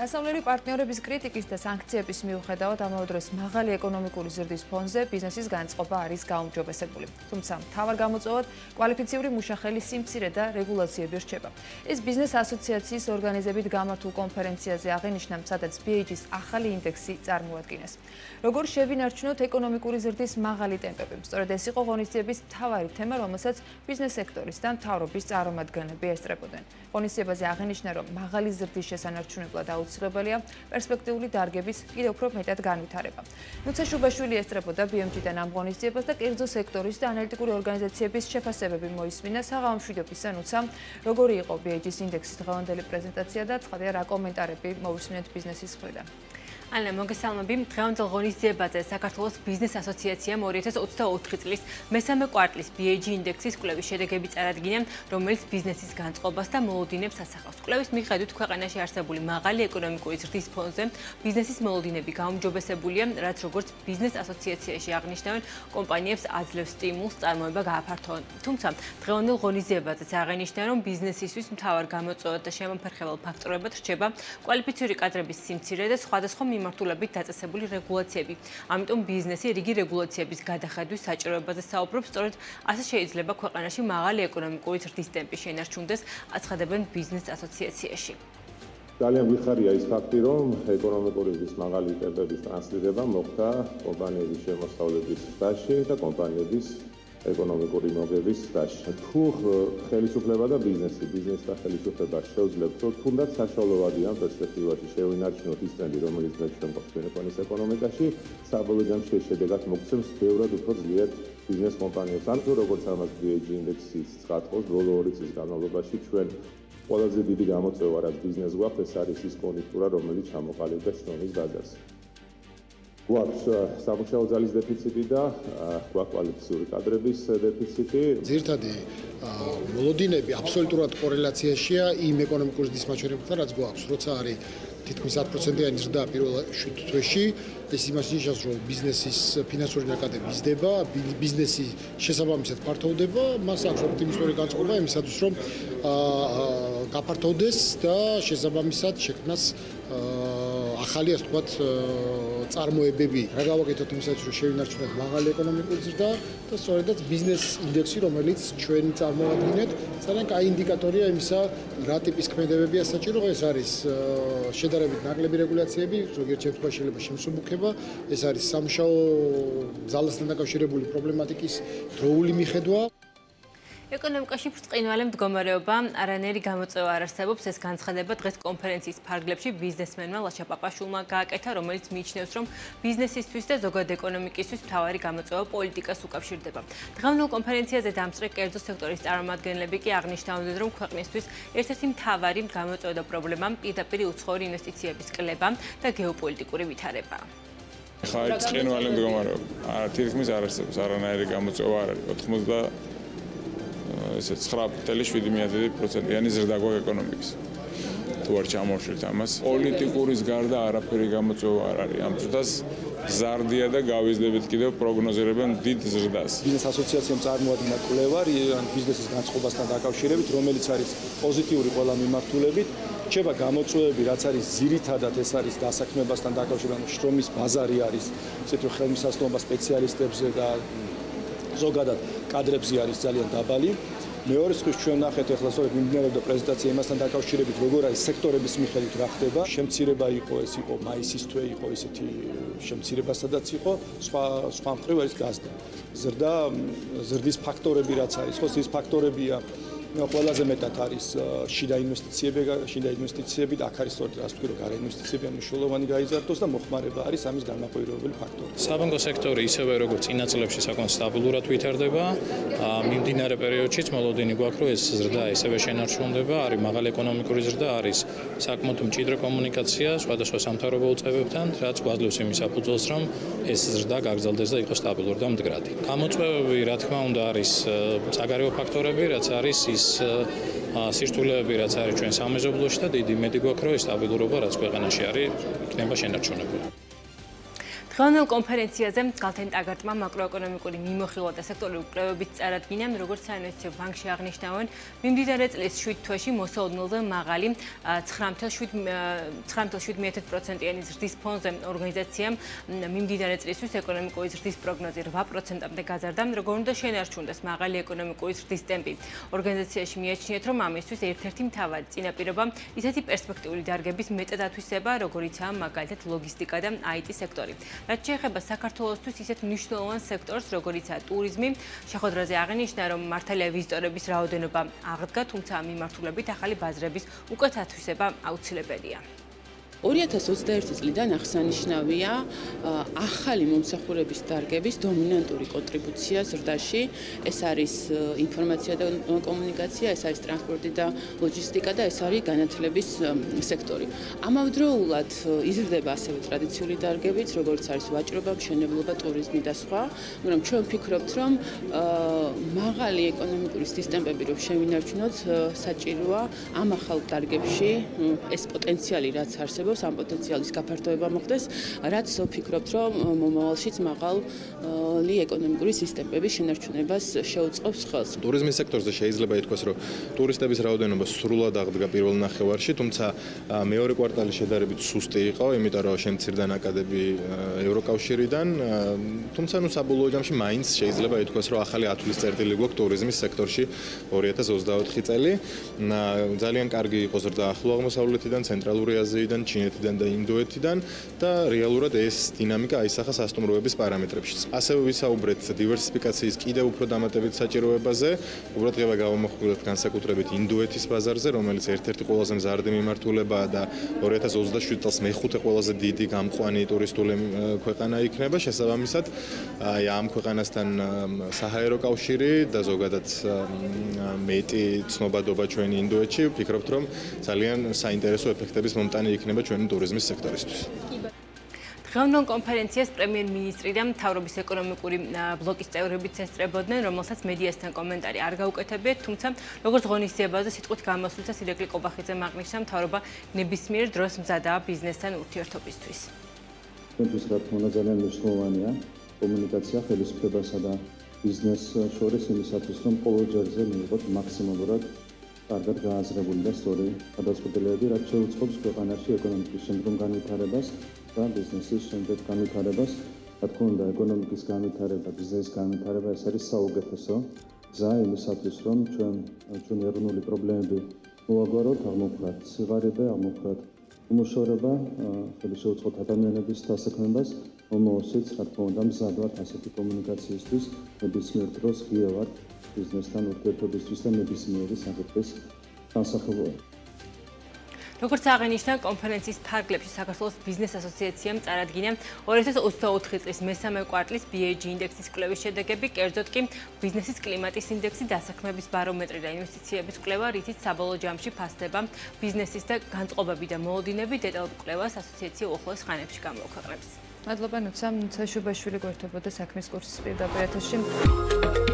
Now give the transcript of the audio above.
დასავლელი პარტნიორების კრიტიკის და სანქციების მიუხედავად ამავე დროს მაღალი ეკონომიკური ზრდის ფონზე ბიზნესის განწყობა არის გაუმჯობესებული. თუმცა მთავარ გამოწვევად კვალიფიციური მუშახელის სიმცირე და რეგულაციები რჩება. ეს ბიზნეს ასოციაციის ორგანიზებით გამართულ კონფერენციაზე აღინიშნა, სადაც BHG-ის ახალი ინდექსი წარმოადგინეს. როგორ შევინარჩუნოთ ეკონომიკური ზრდის მაღალი ტემპები? სწორედ ეს იყო ღონისძიების მთავარი თემა, რომელსაც ბიზნეს სექტორის და მთავრობის წარმომადგენლები ესწრებოდნენ. ღონისძიებაზე აღინიშნა, რომ მაღალი ზრდის შესანარჩუნებლად აუცილებელი აუცილებელია პერსპექტიული დარგების კიდევ უფრო მეტად განვითარება. ნუცა შუბაშვილი ესწრებოდა BMG-დან ამ ღონისძიებას და კერძო სექტორის და ანალიტიკური ორგანიზაციების შეფასებები მოისმინა საღამო მშვიდობისა ნუცა როგორი იყო BMG-ის ინდექსის დღევანდელი პრეზენტაცია და ცხადია რა კომენტარები მოისმინეთ ბიზნესის მხრიდან. ანა მოგესალმები დღევანდელ ღონისძიებაზე საქართველოს ბიზნეს ასოციაციამ 2024 წლის მესამე კვარტლის BAG ინდექსის კვლევის შედეგები წარადგინა, რომელიც ბიზნესის განწყობას და მოლოდინებს ასახავს. კვლევის მიხედვით ქვეყანაში არსებული მაღალი ეკონომიკური ზრდის ფონზე ბიზნესის მოლოდინები გაუმჯობესებულია, რაც როგორც ბიზნეს ასოციაციაში აღნიშნავენ, კომპანიებს აძლევს სტიმულს წარმოება გააფართოვონ. თუმცა დღევანდელ ღონისძიებაზე აღნიშნა, რომ ბიზნესისთვის მთავარ გამოწვევად და შემოფერხებელ ფაქტორებად რჩება კვალიფიციური კადრების სიმცირე და სხვადასხვა მიმართულებით დაწესებული რეგულაციები. ამიტომ ბიზნესი რიგი რეგულაციების გადახედვის საჭიროებაზე საუბრობს, სწორედ ასე შეიძლება ქვეყანაში მაღალი ეკონომიკური ზრდის ტემპი შენარჩუნდეს, აცხადებენ ბიზნეს ასოციაციაში. ძალიან გვიხარია ის ფაქტი, რომ ეკონომიკური ზრდის მაღალი ტემპების ტრანსლირება მოხდა კომპანიების შემოსავლების დაში და კომპანიების ეკონომიკური მოგების დაში. თუ ხელისუფლება და ბიზნესი, ბიზნესი და ხელისუფლება შეუძლებთ, რომ თუნდაც საშუალებადი ამ პერსპექტივაში შევინარჩუნოთ ის ტრენდი, რომელიც მეჩვენებს ჩვენების ეკონომიკაში, საბოლოო ჯამში შედეგად მოგცემს ბევრად უფრო ძლიერ ბიზნეს კომპანიებს. ანუ როგორც ამას BEG ინდექსის ცხადყოს ბოლო 2 წლის განმავლობაში ჩვენ ყველაზე დიდი გამოწვევა რაც ბიზნეს გვაქვს, ეს არის ის კონjunktūra, რომელიც ჩამოყალიბდა შრომის ბაზარზე. გვაქვს სამუშაო ძალის დეფიციტი და გვაქვს კვალიფიციური კადრების დეფიციტი. ზირთადი მოლოდინები აბსოლუტურად კორელაციაშია იმ ეკონომიკური დისმაჩერებთან, რაც გვაქვს, როცა არის თითქმის 10%-იანი ზრდა პირველ 7 თვეში, ეს იმას ნიშნავს, რომ ბიზნესის ფინანსური ნაკადები იზრდება, ბიზნესი შესაბამისად ფართოვდება, მას აქვს ოპტიმისტური განწყობა იმისათვის, რომ აა გაფართოვდეს და შესაბამისად შექმნას ახალი ასე ვთქვათ წარმოებები. რა გავაკეთოთ იმისათვის, რომ შევინარჩუნოთ მაღალი ეკონომიკური ზრდა და სწორედაც ბიზნეს ინდექსი, რომელიც ჩვენ წარმოვადგინეთ, ძალიან კაი ინდიკატორია იმისა, რა ტიპის ქმედებებია საჭირო. ეს არის შედარებით ნაკლები რეგულაციები, ზოგიერთ შემთხვევაში შეიძლება შემსუბუქება. ეს არის სამშაო ძალასთან დაკავშირებული პრობლემატიკის დროული მიხედვა. ეკონომიკაში ბრწყინვალე მდგომარეობა არანერი გამოწვევა არ არსებობს. ეს განცხადება დღეს კონფერენციის ფარგლებში ბიზნესმენმა ლაშა პაპაშულმა გააკეთა რომელიც მიიჩნევს რომ ბიზნესისთვის და ზოგადად ეკონომიკისთვის მთავარი გამოწვევა პოლიტიკას უკავშირდება. დღევანდელ კონფერენციაზე დამსწრე კერძო სექტორის წარმომადგენლები კი აღნიშნავდნენ რომ ქვეყნისთვის ერთ-ერთი მთავარი გამოწვევა და პრობლემა პირდაპირ უცხოური ინვესტიციების კლება და გეოპოლიტიკური ვითარება. ხა ბრწყინვალე მდგომარეობა. არა თითქმის არ არსებობს. არანაირი გამოწვევა არ არის. 90 ესე 9.7%-იანი ზრდა გვაქვს ეკონომიკის. თუ არ ჩამოვშლით ამას, პოლიტიკურის გარდა არაფერი გამოწვევა არ არის. ამ ზრდას ზარდია და გავიზრდებით კიდევ პროგნოზირებენ დიდ ზრდას. ბიზნეს ასოციაციამ წარმოადგინა კვლევა ბიზნესის განწყობასთან დაკავშირებით, რომელიც არის პოზიტიური ყველა მიმართულებით. რჩება გამოწვევები, რაც არის ზირითადად ეს არის დასაქმებასთან დაკავშირებული შრომის ბაზარი არის, ისეთ რომ ხელმისაწვდომობა სპეციალისტებზე და ზოგადად კადრებზე არის ძალიან დაბალი. მეორე ხის ჩვენ ნახეთ ახლა სწორედ მიმდინარეობდა პრეზენტაცია იმასთან დაკავშირებით, როგორ არის სექტორების მიხედვით რა ხდება. შემცირება იყო, ეს იყო მაისის თვე იყო ისეთი შემცირება სადაც იყო, სხვა სხვა მხრივ არის გაზდა. ზრდა ზრდის ფაქტორები რაც არის, ხო, ეს ფაქტორებია ყველაზე მეტად არის შიდა ინვესტიციები, შიდა ინვესტიციები და აქ არის სწორედ რას ვთქვი, რომ გარე ინვესტიციები მნიშვნელოვანი გაიზარდოს და მოხმარება არის ამის განმაყურებელი ფაქტორი. საბანკო სექტორი ისევე როგორც წინა წლებში საკმაოდ სტაბილურად ვითარდება, მიმდინარე პერიოდშიც მოლოდინი გვაქვს, რომ ეს ზრდა ისევე შენარჩუნდება, არის მაღალი ეკონომიკური ზრდა, არის საკმაოდ მჭიდრო კომუნიკაცია სხვადასხვა სამთავრობო უწყებებთან, რაც გვაძლევს იმის საფუძველს, რომ ეს ზრდა გაგრძელდეს და იყოს სტაბილური და მდგრადი. გამოწვევები, რა თქმა უნდა, არის საგარეო ფაქტორები, რაც არის ის ის სირთულეები რაც არის ჩვენ სამეზობლოში და დიდი მედი გვაქვს რომ ეს სტაბილურობა რაც ქვეყანაში არის იქნება შენარჩუნებული. დღევანდელ კონფერენციაზე გალთენ ტაგარტმა მაკროეკონომიკური მიმოხილვა და სექტორული კვლევებით წარადგინა, როგორც საინვესტიციო ბანკში აღნიშნავენ, მიმდიდარე წლის 7 თვეში მოსაოდნელზე მაღალი 9.7%-იანი ზრდის ფონზე ორგანიზაციამ მიმდიდარე წლისთვის ეკონომიკური ზრდის პროგნოზი 8%-მდე გაზარდა, როგორ უნდა შენარჩუნდეს მაღალი ეკონომიკური ზრდის ტემპი. ორგანიზაციაში მიაჩნიათ, რომ ამისთვის ერთ-ერთი მთავარი წინაპირობა ისეთი პერსპექტიული დარგების მეტად ათვისება, როგორიცაა მაგალითად ლოგისტიკა და IT სექტორი. რაც შეეხება საქართველოსთვის ისეთ მნიშვნელოვან სექტორს, როგორიცაა ტურიზმი, შეხვედრაზე აღინიშნა, რომ მართალია ვიზიტორების რაოდენობა აღდგა, თუმცა მიმართულებით ახალი ბაზრების უკეთ ათვისება აუცილებელია. 2021 წლიდან აღსანიშნავია ახალი მომსახურების დარგების დომინანტური კონტრიბუცია ზრდაში. ეს არის ინფორმაცია და კომუნიკაცია, ეს არის ტრანსპორტი და ლოჯისტიკა და ეს არის განათლების სექტორი. ამავდროულად იზრდება ასევე ტრადიციული დარგებიც, როგორც არის ვაჭრობა, მშენებლობა, ტურიზმი და სხვა. მაგრამ ჩვენ ვფიქრობთ, რომ მაღალი ეკონომიკური სისტემები რომ შევინარჩუნოთ, საჭიროა ამ ახალ დარგებში ეს პოტენციალი რაც არსებობს არსებობს ამ პოტენციალის გაფართოება მოხდეს, რაც ვფიქრობთ, რომ მომავალშიც მაღალი ეკონომიკური სისტემების შენარჩუნებას შეუწყობს ხელს. ტურიზმის სექტორზე შეიძლება ითქვას, რომ ტურისტების რაოდენობა სრულად აღდგა პირველ ნახევარში, თუმცა მეორე კვარტალი შედარებით სუსტი იყო, იმიტომ რომ შემცირდა ნაკადები ევროკავშირიდან, თუმცა ნუ საბოლოო ჯამში მაინც შეიძლება ითქვას, რომ ახალი ათვლის წერტილი გვაქვს ტურიზმის სექტორში 2024 წელი. ძალიან კარგი იყო ზრდა ახლო აღმოსავლეთიდან, ცენტრალური აზიიდან, ჩინეთიდან ჩინეთიდან და ინდოეთიდან და რეალურად ეს დინამიკა აისახა სასტუმროების პარამეტრებში. ასევე ვისაუბრეთ დივერსიფიკაციის კიდევ უფრო დამატებით საჭიროებაზე. უბრალოდ გავამოხვილეთ განსაკუთრებით ინდოეთის ბაზარზე, რომელიც ერთ-ერთი ყველაზე მზარდი მიმართულებაა და 2027 წელს მეხუთე ყველაზე დიდი გამყვანი ტურისტული ქვეყანა იქნება. შესაბამისად, აი ამ ქვეყანასთან საჰაერო კავშირი და ზოგადად მეტი ცნობადობა ჩვენი ინდოეთში, ვფიქრობთ, რომ ძალიან საინტერესო ეფექტების მომტანი იქნება ჩვენი ტურიზმის სექტორისთვის. დღევანდელ კონფერენციას პრემიერ-მინისტრი და მთავრობის ეკონომიკური ბლოკის წევრებიც ესწრებოდნენ, რომელსაც მედიასთან კომენტარი არ გაუკეთებიათ, თუმცა როგორც ღონისძიებაზე სიტყვით გამოსულთა სირეკლი ყობახიძე მაგნიშნა მთავრობა ნებისმიერ დროს მზადაა ბიზნესთან ურთიერთობისთვის. ჩვენთვის რა თქმა უნდა ძალიან მნიშვნელოვანია კომუნიკაცია ხელისუფლებასა და ბიზნესს შორის იმისათვის, რომ ყოველ ჯერზე მიიღოთ მაქსიმალურად კარგად გააზრებული და სწორი გადაწყვეტილებები, რაც შეუწყობს ქვეყანაში ეკონომიკის შემდგომ განვითარებას და ბიზნესის შემდგომ განვითარებას. რა თქმა უნდა, ეკონომიკის განვითარება, ბიზნესის განვითარება ეს არის საუკეთესო. გზა იმისათვის, რომ ჩვენ ჩვენი ეროვნული პრობლემები მოვაგვაროთ, აღმოფხვრათ სიღარიბე, აღმოფხვრათ უმუშევრობა, ხელი შეუწყოთ ადამიანების დასაქმებას, მომავალშიც, რა თქმა უნდა, მზად ვართ ასეთი კომუნიკაციისთვის, ნებისმიერ დროს ღია ვართ ბიზნესთან ურთიერთობისთვის და ნებისმიერი საკითხის განსახილველი. როგორც აღინიშნა კონფერენციის ფარგლებში საქართველოს ბიზნეს ასოციაციამ წარადგინა 2024 წლის მესამე კვარტლის BAG ინდექსის კვლევის შედეგები, კერძოდ კი ბიზნესის კლიმატის ინდექსი, დასაქმების ბარომეტრი და ინვესტიციების კვლევა, რითიც საბოლოო ჯამში ფასდება ბიზნესის და განწყობები და მოლოდინები დეტალურ კვლევას ასოციაცია უახლოეს ხანებში გამოქვეყნებს. მადლობა ნუცა, ნუცა შუბაშვილი გვერდებოდა საქმის კურსის პირდაპირ ეთერში.